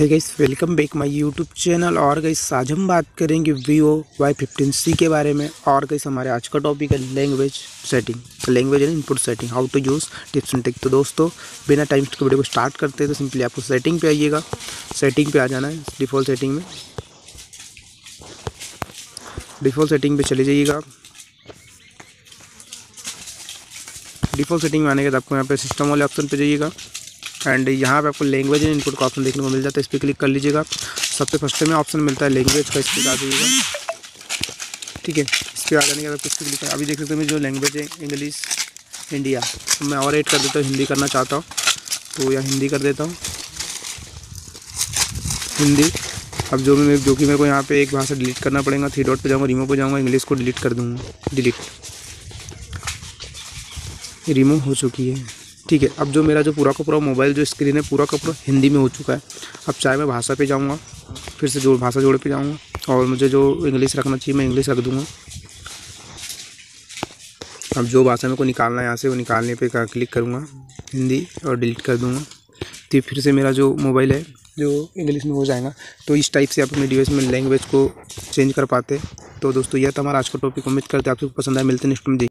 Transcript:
है guys welcome back my YouTube channel और guys आज हम बात करेंगे वीवो वाई फिफ्टीन सी के बारे में। और गाइस हमारे आज का टॉपिक है language setting language and input setting how to use tips and trick तो दोस्तों, बिना टाइम के वीडियो को स्टार्ट करते हैं तो सिंपली आपको सेटिंग पे आइएगा। सेटिंग पे आ जाना है डिफ़ॉल्ट सेटिंग में। डिफ़ॉल्ट सेटिंग पर चले जाइएगा। डिफ़ॉल्ट सेटिंग में आने के बाद आपको यहाँ पे सिस्टम वाले ऑप्शन पर जाइएगा। एंड यहाँ पे आपको लैंग्वेज एंड इनपुट का ऑप्शन देखने को मिल जाता है, इस पर क्लिक कर लीजिएगा सबसे फ़र्स्ट में ऑप्शन मिलता है लैंग्वेज का, इस पर आ जाइएगा ठीक है, इस पर आ जाने के बाद कुछ क्लिक अभी देख सकते हैं जो लैंग्वेज है इंग्लिश इंडिया तो मैं और एड कर देता हूँ, हिंदी करना चाहता हूँ। तो यहाँ हिंदी कर देता हूँ। हिंदी, अब जो मैं, जो कि मेरे को यहाँ पे एक भाषा डिलीट करना पड़ेगा थ्री डॉट पे जाऊँगा रिमूव पे जाऊँगा इंग्लिश को डिलीट कर दूँगा डिलीट रिमूव हो चुकी है। ठीक है, अब जो मेरा जो पूरा का पूरा मोबाइल जो स्क्रीन है, पूरा का पूरा हिंदी में हो चुका है। अब चाहे मैं भाषा पे जाऊँगा, फिर से जो भाषा जोड़ पे जाऊँगा, और मुझे जो इंग्लिश रखना चाहिए, मैं इंग्लिश रख दूँगा। अब जो भाषा मेरे को निकालना है, यहाँ से वो निकालने पे क्लिक करूँगा, हिंदी, और डिलीट कर दूँगा। तो फिर से मेरा जो मोबाइल है, जो इंग्लिश में हो जाएगा तो इस टाइप से आप अपने डिवाइस में लैंग्वेज को चेंज कर पाते। तो दोस्तों, यह तो हमारा आज का टॉपिक उम्मीद करते आपको पसंद आए मिलते नेक्स्ट में